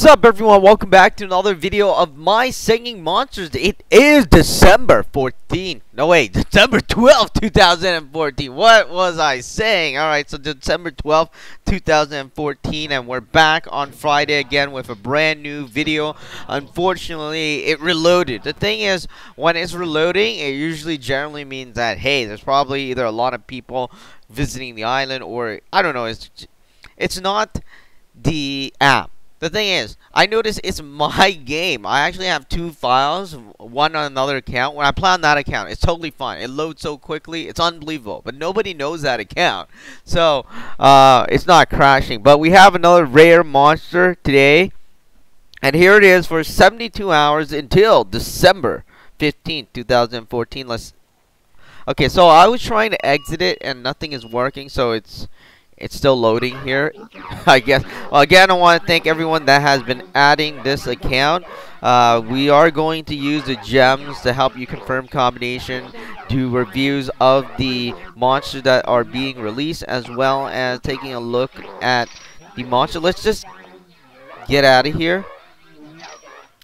What's up everyone? Welcome back to another video of my singing monsters. It is December 14. No wait, December 12, 2014. What was I saying? Alright, so December 12, 2014 and we're back on Friday again with a brand new video. Unfortunately, it reloaded. The thing is, when it's reloading, it usually generally means that hey, there's probably either a lot of people visiting the island or I don't know, it's it's not the app the thing is, I notice it's my game. I actually have two files, one on another account. When I play on that account, it's totally fine. It loads so quickly, it's unbelievable. But nobody knows that account. So, uh, it's not crashing. But we have another rare monster today. And here it is for 72 hours until December 15th, 2014. Let's... Okay, so I was trying to exit it and nothing is working. So it's it's still loading here I guess well, again I want to thank everyone that has been adding this account uh, we are going to use the gems to help you confirm combination do reviews of the monsters that are being released as well as taking a look at the monster let's just get out of here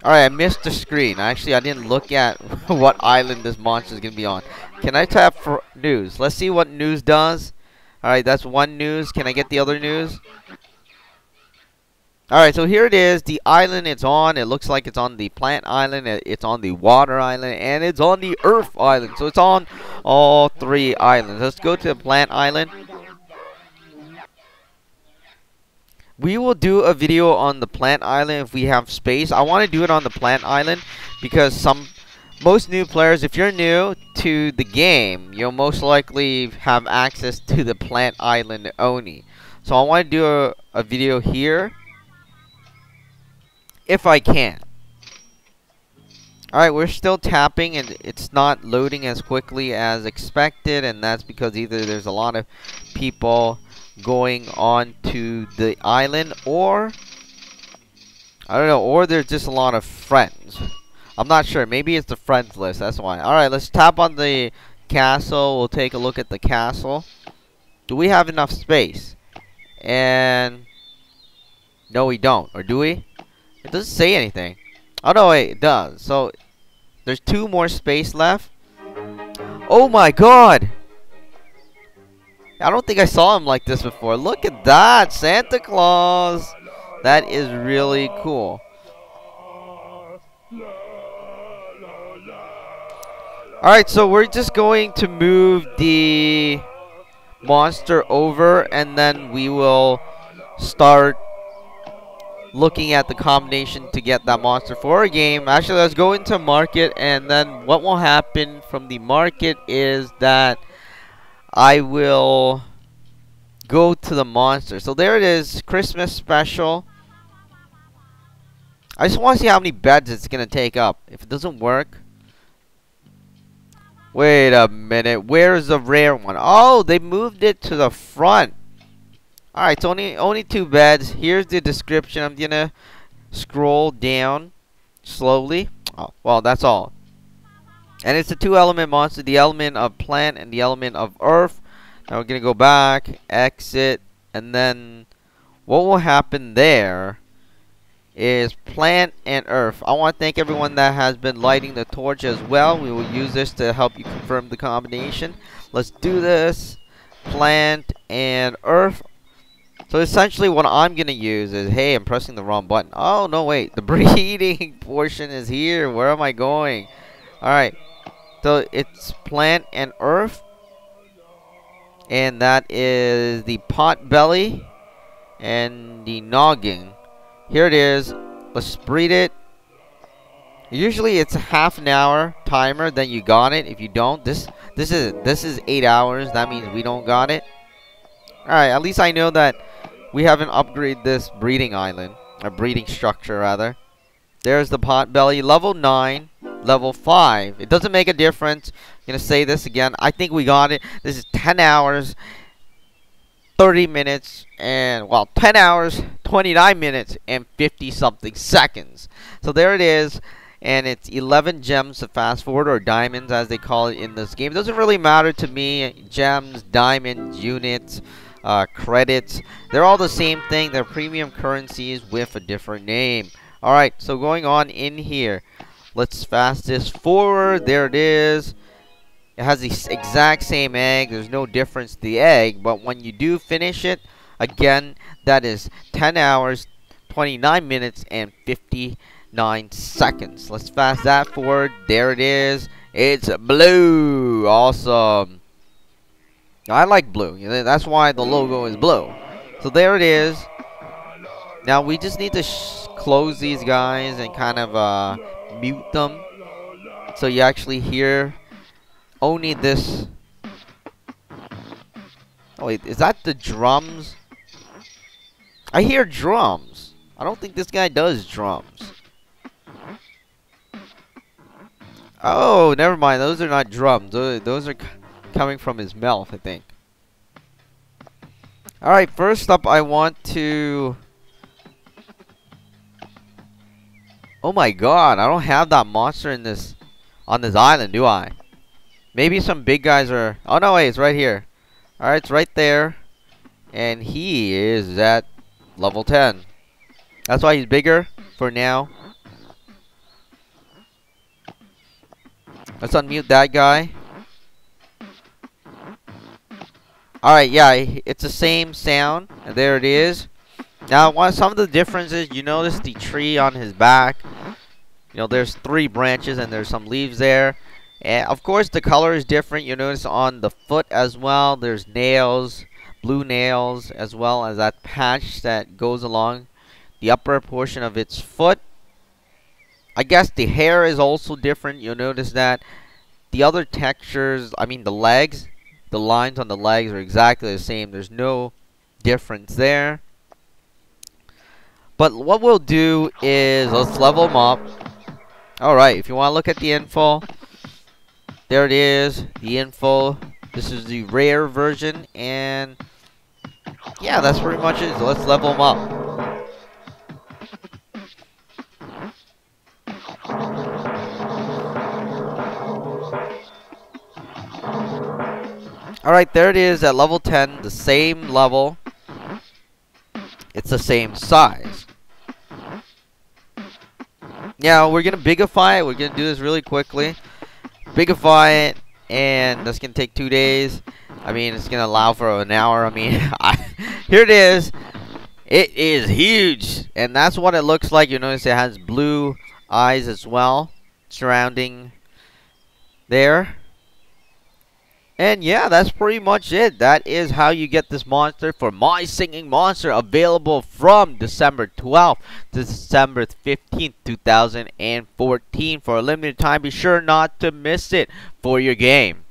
Alright, I missed the screen. Actually, I didn't look at what island this monster is going to be on. Can I tap for news? Let's see what news does. Alright, that's one news. Can I get the other news? Alright, so here it is. The island it's on. It looks like it's on the plant island. It's on the water island. And it's on the earth island. So it's on all three islands. Let's go to the plant island. We will do a video on the plant island if we have space. I want to do it on the plant island because some most new players, if you're new to the game, you'll most likely have access to the plant island only. So I want to do a, a video here, if I can. Alright, we're still tapping and it's not loading as quickly as expected and that's because either there's a lot of people going on to the island or I don't know, or there's just a lot of friends. I'm not sure. Maybe it's the friends list. That's why. Alright, let's tap on the castle. We'll take a look at the castle. Do we have enough space? And... No, we don't. Or do we? It doesn't say anything. Oh, no, wait. It does. So, there's two more space left. Oh, my God! I don't think I saw him like this before. Look at that! Santa Claus! That is really cool. Alright, so we're just going to move the monster over and then we will start looking at the combination to get that monster for a game. Actually, let's go into market and then what will happen from the market is that I will go to the monster. So there it is, Christmas special. I just want to see how many beds it's going to take up. If it doesn't work, Wait a minute. Where's the rare one? Oh, they moved it to the front. Alright, so only, only two beds. Here's the description. I'm going to scroll down slowly. Oh, well, that's all. And it's a two-element monster. The element of plant and the element of earth. Now we're going to go back, exit, and then what will happen there is plant and earth. I want to thank everyone that has been lighting the torch as well. We will use this to help you confirm the combination. Let's do this. Plant and earth. So essentially what I'm going to use is, hey, I'm pressing the wrong button. Oh, no, wait. The breeding portion is here. Where am I going? Alright. So it's plant and earth. And that is the pot belly and the noggin. Here it is. Let's breed it. Usually it's a half an hour timer, then you got it. If you don't, this this is this is eight hours. That means we don't got it. Alright, at least I know that we haven't upgraded this breeding island. Or breeding structure rather. There's the pot belly. Level 9. Level 5. It doesn't make a difference. I'm gonna say this again. I think we got it. This is 10 hours 30 minutes and well 10 hours 29 minutes and 50 something seconds so there it is and it's 11 gems to fast forward or diamonds as they call it in this game it doesn't really matter to me gems diamonds units uh, credits. They're all the same thing. They're premium currencies with a different name. Alright, so going on in here. Let's fast this forward. There it is. It has the exact same egg. There's no difference to the egg. But when you do finish it, again, that is 10 hours, 29 minutes, and 59 seconds. Let's fast that forward. There it is. It's blue. Awesome. I like blue. That's why the logo is blue. So there it is. Now we just need to close these guys and kind of uh, mute them. So you actually hear only this. Oh wait, is that the drums? I hear drums. I don't think this guy does drums. Oh, never mind. Those are not drums. Those, are coming from his mouth, I think. Alright, first up I want to... Oh my god, I don't have that monster in this... On this island, do I? Maybe some big guys are... Oh no, wait, it's right here. Alright, it's right there. And he is at level 10. That's why he's bigger for now. Let's unmute that guy. Alright, yeah, it's the same sound. And there it is. Now, one, some of the differences, you notice the tree on his back. You know, there's three branches and there's some leaves there. And of course, the color is different. You notice on the foot as well, there's nails, blue nails, as well as that patch that goes along the upper portion of its foot. I guess the hair is also different. You'll notice that the other textures, I mean the legs, the lines on the legs are exactly the same. There's no difference there. But what we'll do is let's level them up. Alright, if you want to look at the info, there it is, the info. This is the rare version, and yeah, that's pretty much it. So let's level them up. Alright, there it is at level 10, the same level. It's the same size. Now, we're going to bigify it. We're going to do this really quickly bigify it, and that's gonna take two days. I mean, it's gonna allow for an hour. I mean, I, here it is. It is huge, and that's what it looks like. You notice it has blue eyes as well, surrounding there. And yeah, that's pretty much it. That is how you get this monster for My Singing Monster available from December 12th to December 15th, 2014 for a limited time. Be sure not to miss it for your game.